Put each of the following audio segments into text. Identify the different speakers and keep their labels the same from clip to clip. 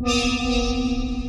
Speaker 1: you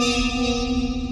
Speaker 1: Música